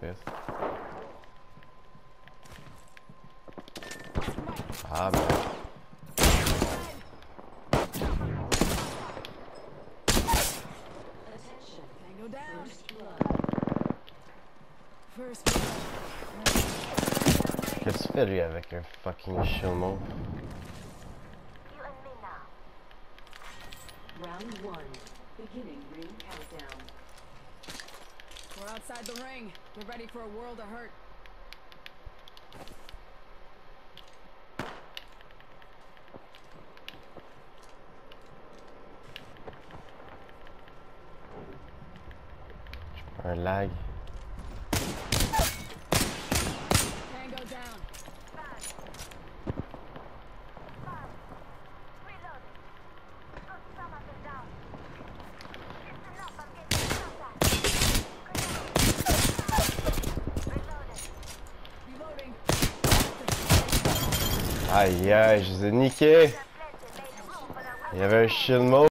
Chris. Ah, fais lui avec un fucking now. Round one. Beginning ring countdown. We're outside the ring. Get ready for a world of hurt. Un lag. Aïe aïe, je les ai niqués! Il y avait un shield move.